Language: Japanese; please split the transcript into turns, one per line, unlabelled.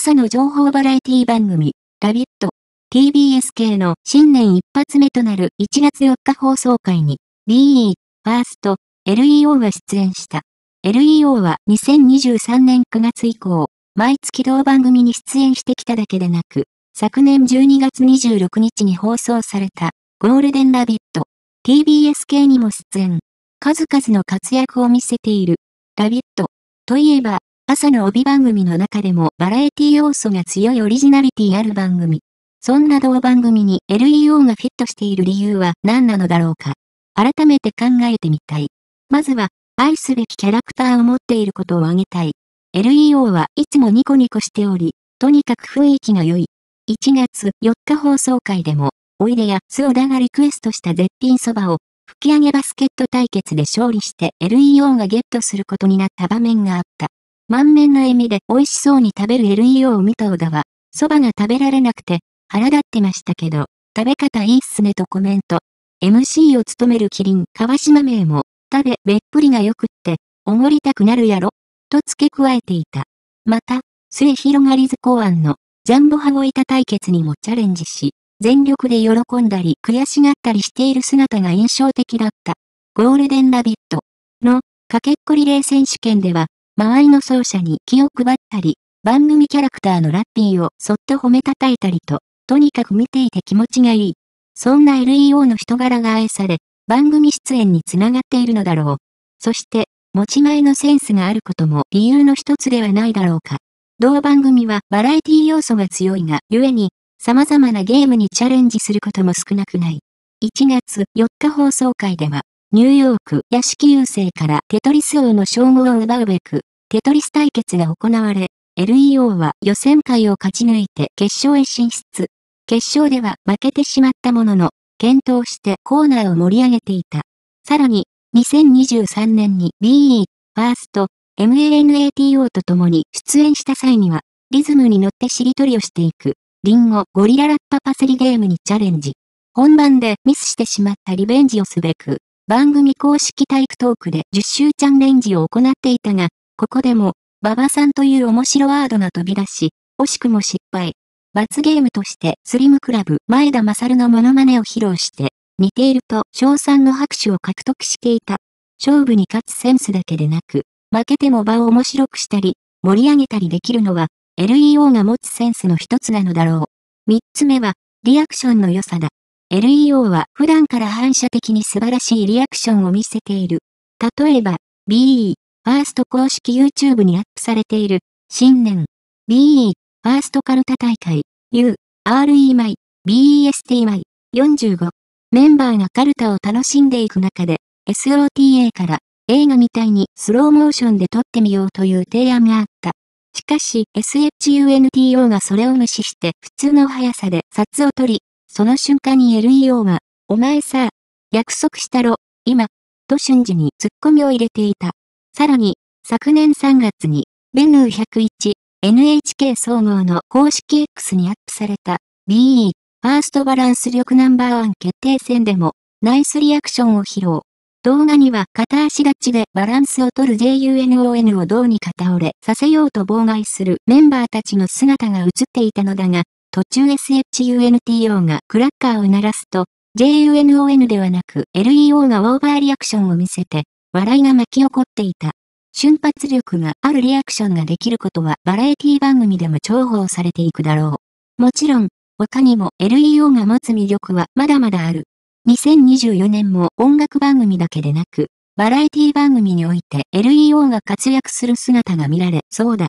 朝の情報バラエティ番組、ラビット、TBS 系の新年一発目となる1月4日放送会に、BE、ファースト、LEO が出演した。LEO は2023年9月以降、毎月同番組に出演してきただけでなく、昨年12月26日に放送されたゴールデンラビット、TBS 系にも出演。数々の活躍を見せている。ラビット。といえば、朝の帯番組の中でもバラエティ要素が強いオリジナリティある番組。そんな同番組に LEO がフィットしている理由は何なのだろうか。改めて考えてみたい。まずは、愛すべきキャラクターを持っていることを挙げたい。LEO はいつもニコニコしており、とにかく雰囲気が良い。1月4日放送回でも、おいでやスオダがリクエストした絶品そばを、吹き上げバスケット対決で勝利して LEO がゲットすることになった場面があった。満面の笑みで美味しそうに食べる LEO を見た小田は、そばが食べられなくて、腹立ってましたけど、食べ方いいっすねとコメント。MC を務めるキリン川島名も、食べべっぷりがよくって、おごりたくなるやろ、と付け加えていた。また、末広がりず考案の、ジャンボハゴ板対決にもチャレンジし、全力で喜んだり悔しがったりしている姿が印象的だった。ゴールデンラビットの、かけっこリレー選手権では、周りの奏者に気を配ったり、番組キャラクターのラッピーをそっと褒めたたいたりと、とにかく見ていて気持ちがいい。そんな LEO の人柄が愛され、番組出演につながっているのだろう。そして、持ち前のセンスがあることも理由の一つではないだろうか。同番組はバラエティ要素が強いが、故に、様々なゲームにチャレンジすることも少なくない。1月4日放送会では、ニューヨーク屋敷優勢からテトリス王の称号を奪うべく、テトリス対決が行われ、LEO は予選会を勝ち抜いて決勝へ進出。決勝では負けてしまったものの、検討してコーナーを盛り上げていた。さらに、2023年に BE、ファースト、MANATO と共に出演した際には、リズムに乗ってしりとりをしていく、リンゴゴリララッパパセリゲームにチャレンジ。本番でミスしてしまったリベンジをすべく、番組公式体育トークで10周チャンレンジを行っていたが、ここでも、馬場さんという面白ワードが飛び出し、惜しくも失敗。罰ゲームとしてスリムクラブ前田勝のモノマネを披露して、似ていると賞賛の拍手を獲得していた。勝負に勝つセンスだけでなく、負けても場を面白くしたり、盛り上げたりできるのは、LEO が持つセンスの一つなのだろう。三つ目は、リアクションの良さだ。LEO は普段から反射的に素晴らしいリアクションを見せている。例えば、BE、ファースト公式 YouTube にアップされている、新年、BE、ファーストカルタ大会、U、RE マイ、BESTY、45。メンバーがカルタを楽しんでいく中で、SOTA から映画みたいにスローモーションで撮ってみようという提案があった。しかし SHUNTO がそれを無視して普通の速さで札を取り、その瞬間に LEO が、お前さ、約束したろ、今、と瞬時に突っ込みを入れていた。さらに、昨年3月に、ベヌー101 NHK 総合の公式 X にアップされた BE ファーストバランス力ナンバーワン決定戦でもナイスリアクションを披露。動画には片足立ちでバランスを取る JUNON をどうにか倒れさせようと妨害するメンバーたちの姿が映っていたのだが、途中 SHUNTO がクラッカーを鳴らすと、JUNON ではなく LEO がオーバーリアクションを見せて、笑いが巻き起こっていた。瞬発力があるリアクションができることはバラエティ番組でも重宝されていくだろう。もちろん、他にも LEO が持つ魅力はまだまだある。2024年も音楽番組だけでなく、バラエティ番組において LEO が活躍する姿が見られそうだ。